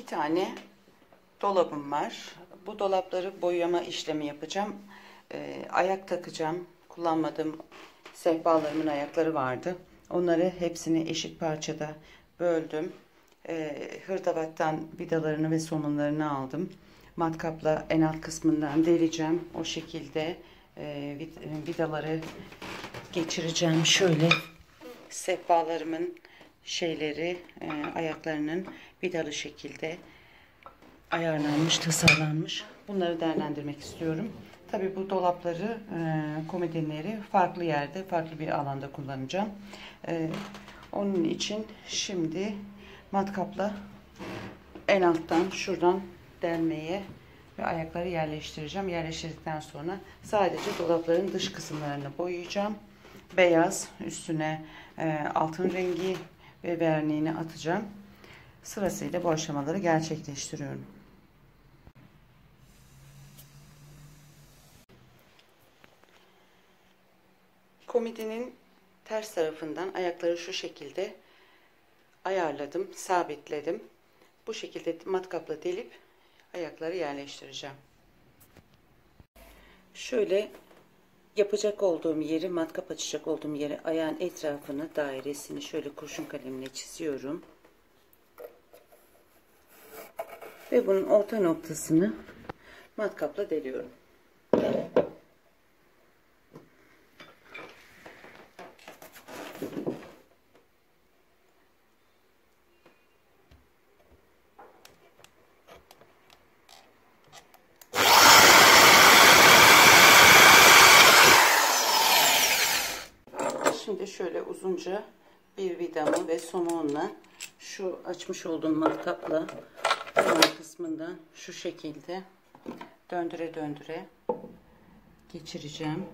iki tane dolabım var. Bu dolapları boyama işlemi yapacağım. Ee, ayak takacağım. Kullanmadığım sehpalarımın ayakları vardı. Onları hepsini eşit parçada böldüm. Ee, hırdavattan vidalarını ve somunlarını aldım. Matkapla en alt kısmından deleceğim. O şekilde e, vidaları geçireceğim. Şöyle sehpalarımın şeyleri e, ayaklarının vidalı şekilde ayarlanmış, tasarlanmış. Bunları değerlendirmek istiyorum. Tabi bu dolapları, e, komodinleri farklı yerde, farklı bir alanda kullanacağım. E, onun için şimdi matkapla en alttan şuradan delmeye ve ayakları yerleştireceğim. Yerleştirdikten sonra sadece dolapların dış kısımlarını boyayacağım. Beyaz üstüne e, altın rengi ve verniğini atacağım. Sırasıyla bu aşamaları gerçekleştiriyorum. Komodinin ters tarafından ayakları şu şekilde ayarladım, sabitledim. Bu şekilde matkapla delip ayakları yerleştireceğim. Şöyle yapacak olduğum yeri, matkap açacak olduğum yeri ayağın etrafını, dairesini şöyle kurşun kalemle çiziyorum. Ve bunun orta noktasını matkapla deliyorum. Şimdi şöyle uzunca bir vidamı ve somonla şu açmış olduğum matkapla kenar kısmından şu şekilde döndüre döndüre geçireceğim.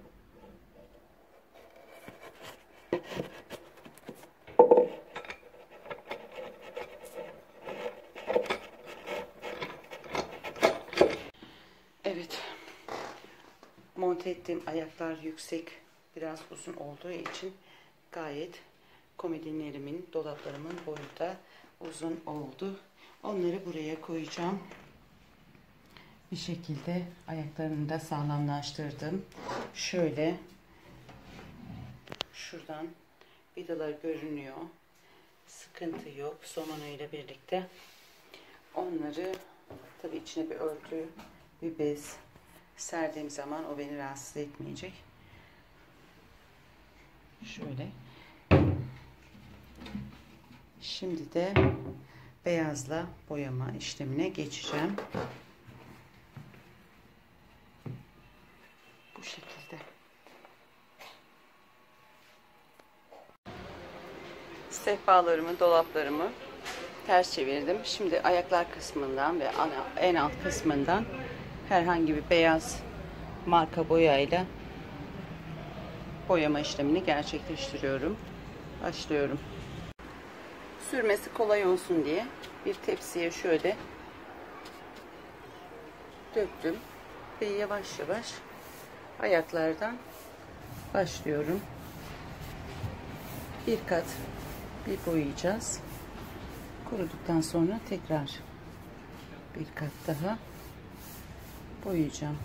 Evet. Monte ettiğim ayaklar yüksek biraz uzun olduğu için gayet komodinlerimin, dolaplarımın boyu da uzun oldu. Onları buraya koyacağım. Bir şekilde ayaklarını da sağlamlaştırdım. Şöyle şuradan vidalar görünüyor. Sıkıntı yok. Somonu ile birlikte onları tabii içine bir örtü, bir bez serdiğim zaman o beni rahatsız etmeyecek. Şöyle. Şimdi de beyazla boyama işlemine geçeceğim. Bu şekilde. Sehpalarımı, dolaplarımı ters çevirdim. Şimdi ayaklar kısmından ve en alt kısmından herhangi bir beyaz marka boyayla boyama işlemini gerçekleştiriyorum. Başlıyorum. Sürmesi kolay olsun diye bir tepsiye şöyle döktüm ve yavaş yavaş ayaklardan başlıyorum. Bir kat bir boyayacağız. Kuruduktan sonra tekrar bir kat daha boyayacağım.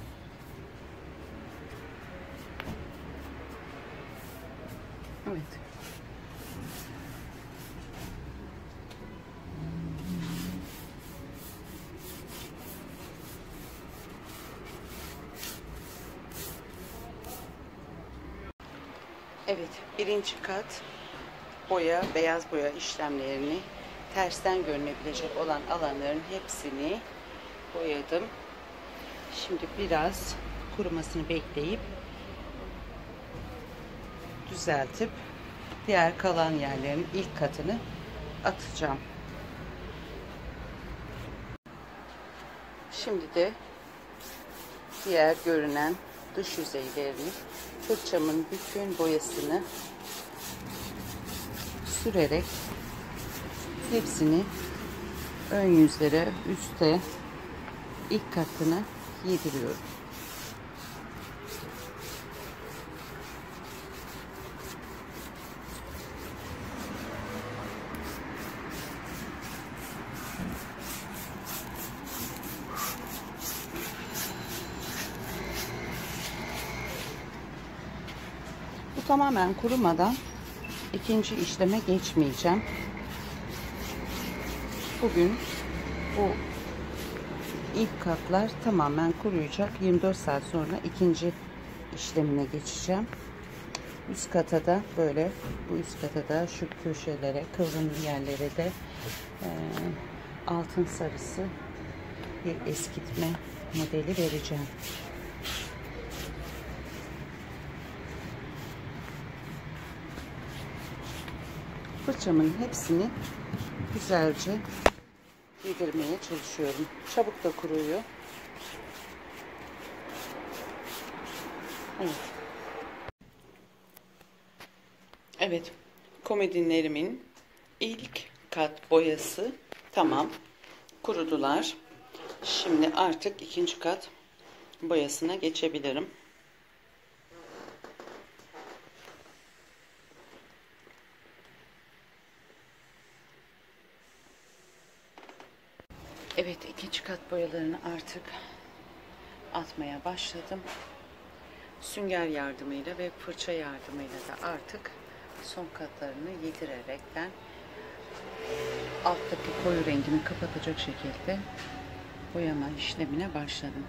Evet. Evet, birinci kat boya, beyaz boya işlemlerini tersten görünebilecek olan alanların hepsini boyadım. Şimdi biraz kurumasını bekleyip düzeltip diğer kalan yerlerin ilk katını atacağım. Şimdi de diğer görünen dış yüzeylerini fırçamın bütün boyasını sürerek hepsini ön yüzlere üste ilk katını yediriyorum. Tamamen kurumadan ikinci işleme geçmeyeceğim. Bugün bu ilk katlar tamamen kuruyacak. 24 saat sonra ikinci işlemine geçeceğim. Üst kata da böyle bu üst kata da şu köşelere kıvrımlı yerlere de e, altın sarısı bir eskitme modeli vereceğim. Fırçamın hepsini güzelce yedirmeye çalışıyorum. Çabuk da kuruyor. Evet. Evet. Komodinlerimin ilk kat boyası tamam. Kurudular. Şimdi artık ikinci kat boyasına geçebilirim. Evet ikinci kat boyalarını artık atmaya başladım. Sünger yardımıyla ve fırça yardımıyla da artık son katlarını yedirerekten alttaki koyu rengini kapatacak şekilde boyama işlemine başladım.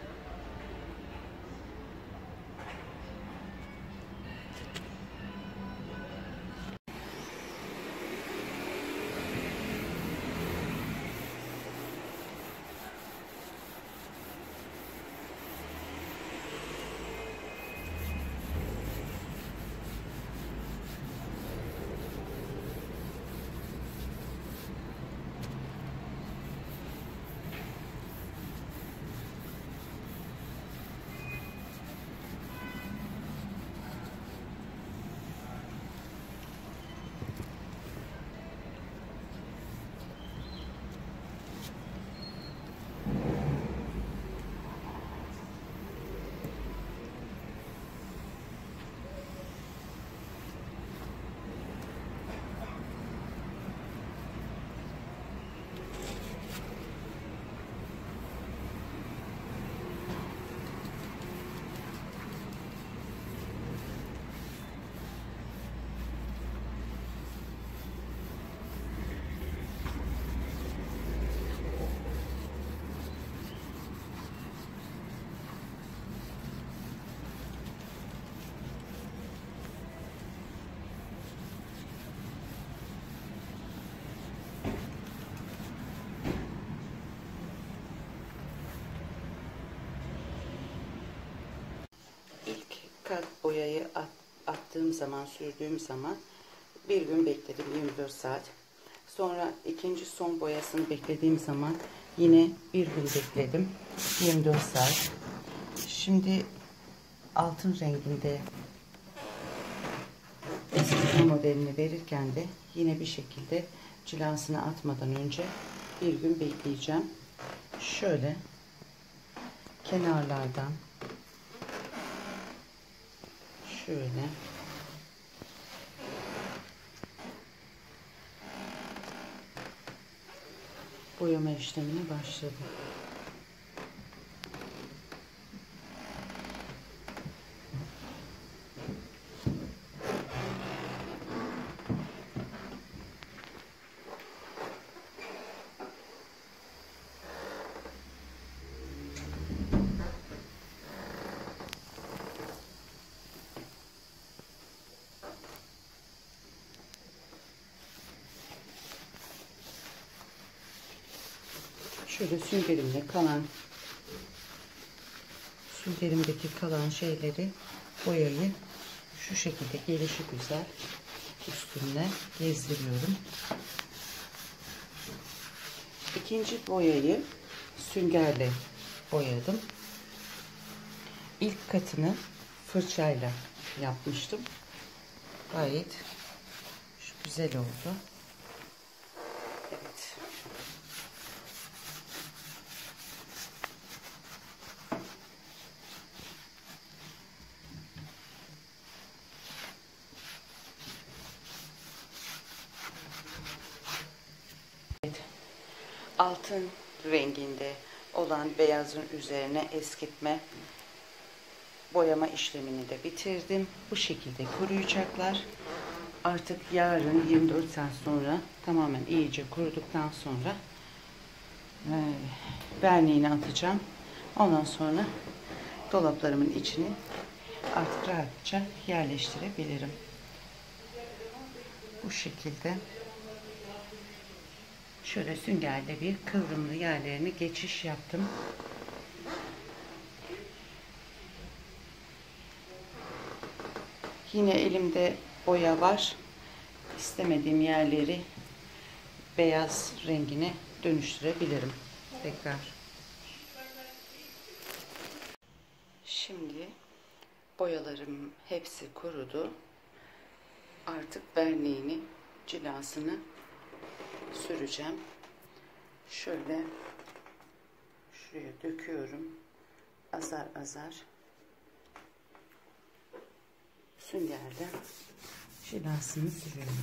kat boyayı at, attığım zaman, sürdüğüm zaman bir gün bekledim 24 saat. Sonra ikinci son boyasını beklediğim zaman yine bir gün bekledim 24 saat. Şimdi altın renginde eski modelini verirken de yine bir şekilde cilasını atmadan önce bir gün bekleyeceğim. Şöyle kenarlardan Şöyle. Boyama işlemine başladım. Şöyle süngerimle kalan süngerimdeki kalan şeyleri boyayı şu şekilde gelişi güzel üstüne gezdiriyorum. İkinci boyayı süngerle boyadım. İlk katını fırçayla yapmıştım. Gayet güzel oldu. Altın renginde olan beyazın üzerine eskitme boyama işlemini de bitirdim. Bu şekilde kuruyacaklar. Artık yarın 24 saat sonra tamamen iyice kuruduktan sonra e, verniğini atacağım. Ondan sonra dolaplarımın içini artık rahatça yerleştirebilirim. Bu şekilde şöyle süngerle bir kıvrımlı yerlerini geçiş yaptım. Yine elimde boya var. İstemediğim yerleri beyaz rengine dönüştürebilirim. Tekrar. Şimdi boyalarım hepsi kurudu. Artık verniğini, cilasını süreceğim. Şöyle şuraya döküyorum. Azar azar süngerle cilasını sürüyorum.